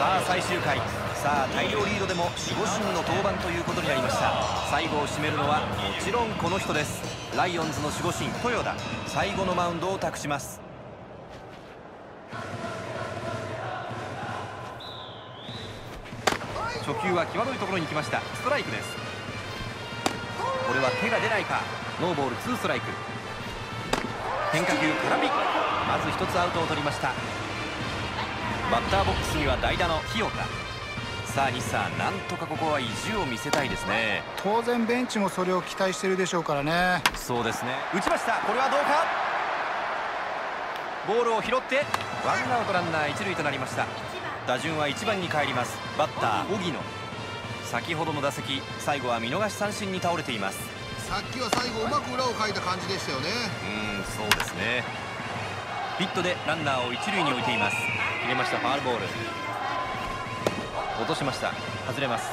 さあ最終回。さあ大量リードでも守護神の登板ということになりました。最後を締めるのはもちろんこの人です。ライオンズの守護神豊田最後のマウンドを託します。初球は際どいところに来ました。ストライクです。これは手が出ないか。ノーボールツーストライク。変化球空振り。まず1つアウトを取りました。バッターボックスには代打の日岡。さあ西さんなんとかここは意地を見せたいですね。当然ベンチもそれを期待してるでしょうからね。そうですね。打ちました。これはどうか？ボールを拾ってワンアウトランナー一塁となりました。打順は1番に帰ります。バッター荻野。先ほどの打席最後は見逃し三振に倒れています。さっきは最後うまく裏をかいた感じでしたよね。うんそうですねヒットでランナーを一塁に置いています。入れましたファールボール。落としました。外れます。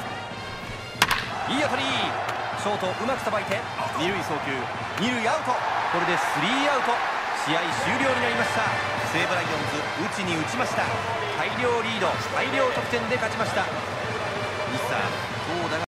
いい当たり。ショートうまくさばいて二塁送球。二塁アウト。これでスリーアウト。試合終了になりました。西武ライオンズ打ちに打ちました。大量リード。大量得点で勝ちました。西さん